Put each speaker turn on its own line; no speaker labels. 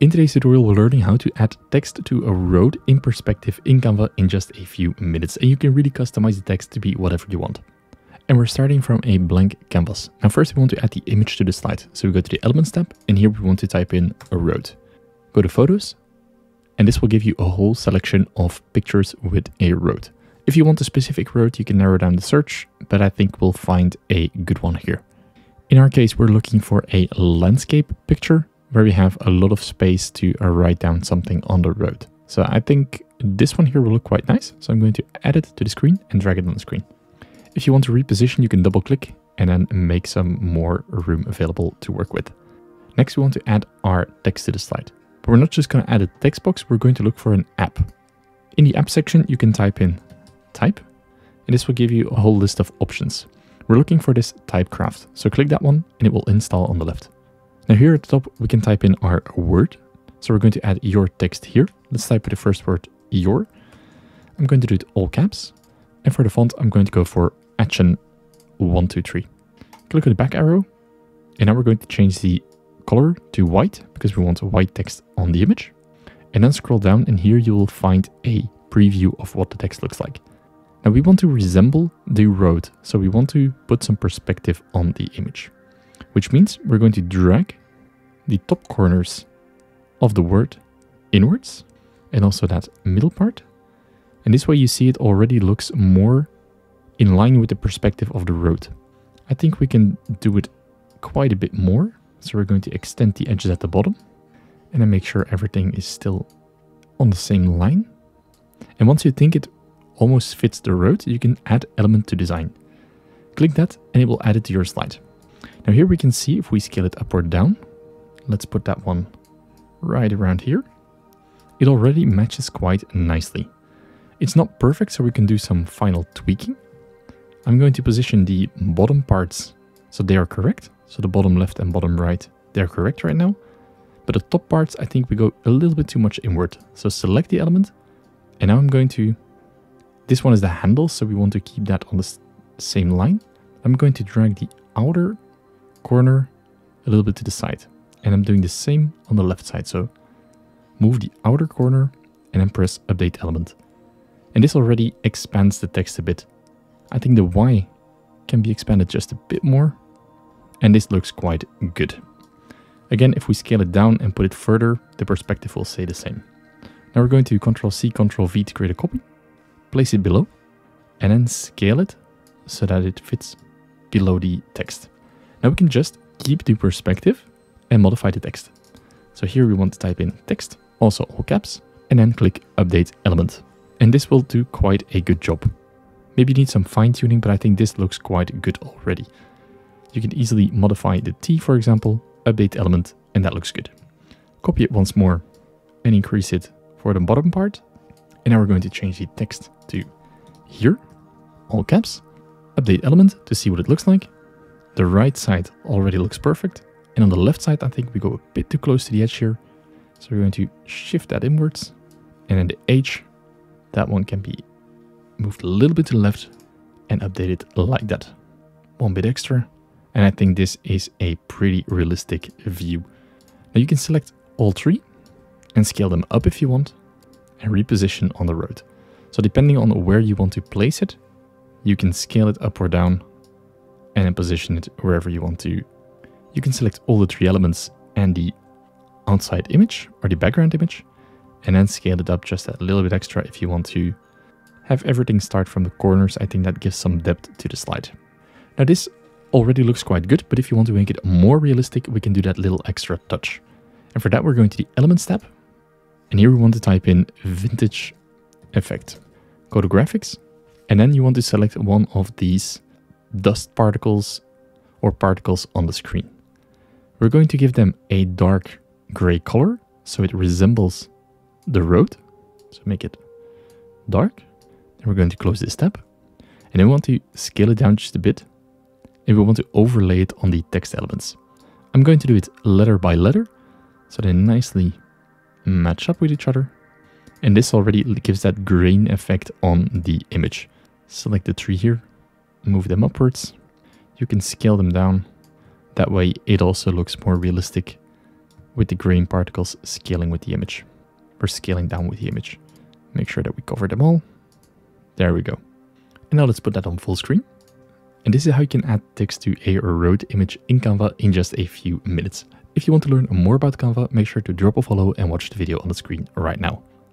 In today's tutorial, we're learning how to add text to a road in perspective in Canva in just a few minutes. And you can really customize the text to be whatever you want. And we're starting from a blank canvas. Now first we want to add the image to the slide. So we go to the Elements tab and here we want to type in a road. Go to Photos and this will give you a whole selection of pictures with a road. If you want a specific road, you can narrow down the search, but I think we'll find a good one here. In our case, we're looking for a landscape picture where we have a lot of space to uh, write down something on the road. So I think this one here will look quite nice. So I'm going to add it to the screen and drag it on the screen. If you want to reposition, you can double click and then make some more room available to work with. Next, we want to add our text to the slide. But we're not just going to add a text box, we're going to look for an app. In the app section, you can type in type, and this will give you a whole list of options. We're looking for this Typecraft, so click that one and it will install on the left. Now here at the top, we can type in our word. So we're going to add your text here. Let's type the first word, your. I'm going to do it all caps. And for the font, I'm going to go for Action 123. Click on the back arrow. And now we're going to change the color to white because we want white text on the image. And then scroll down and here you will find a preview of what the text looks like. Now we want to resemble the road, so we want to put some perspective on the image which means we're going to drag the top corners of the word inwards and also that middle part. And this way you see it already looks more in line with the perspective of the road. I think we can do it quite a bit more. So we're going to extend the edges at the bottom and then make sure everything is still on the same line. And once you think it almost fits the road, you can add element to design. Click that and it will add it to your slide. Now here we can see if we scale it up or down. Let's put that one right around here. It already matches quite nicely. It's not perfect, so we can do some final tweaking. I'm going to position the bottom parts so they are correct. So the bottom left and bottom right, they're correct right now. But the top parts, I think we go a little bit too much inward. So select the element. And now I'm going to... This one is the handle, so we want to keep that on the same line. I'm going to drag the outer corner a little bit to the side. And I'm doing the same on the left side. So move the outer corner and then press update element. And this already expands the text a bit. I think the Y can be expanded just a bit more. And this looks quite good. Again, if we scale it down and put it further, the perspective will stay the same. Now we're going to Ctrl C, Ctrl V to create a copy, place it below, and then scale it so that it fits below the text. Now we can just keep the perspective and modify the text. So here we want to type in text, also all caps, and then click update element. And this will do quite a good job. Maybe you need some fine tuning, but I think this looks quite good already. You can easily modify the T, for example, update element, and that looks good. Copy it once more and increase it for the bottom part. And now we're going to change the text to here, all caps, update element to see what it looks like. The right side already looks perfect. And on the left side, I think we go a bit too close to the edge here. So we're going to shift that inwards. And then the H, that one can be moved a little bit to the left and updated like that. One bit extra. And I think this is a pretty realistic view. Now you can select all three and scale them up if you want and reposition on the road. So depending on where you want to place it, you can scale it up or down and then position it wherever you want to. You can select all the three elements and the outside image or the background image and then scale it up just a little bit extra if you want to have everything start from the corners. I think that gives some depth to the slide. Now this already looks quite good, but if you want to make it more realistic, we can do that little extra touch. And for that, we're going to the Elements tab. And here we want to type in Vintage Effect. Go to Graphics, and then you want to select one of these dust particles or particles on the screen. We're going to give them a dark gray color so it resembles the road. So make it dark. Then we're going to close this tab. And then we want to scale it down just a bit. And we want to overlay it on the text elements. I'm going to do it letter by letter so they nicely match up with each other. And this already gives that grain effect on the image. Select the tree here move them upwards. You can scale them down. That way it also looks more realistic with the green particles scaling with the image, or scaling down with the image. Make sure that we cover them all. There we go. And now let's put that on full screen. And this is how you can add text to a road image in Canva in just a few minutes. If you want to learn more about Canva, make sure to drop a follow and watch the video on the screen right now.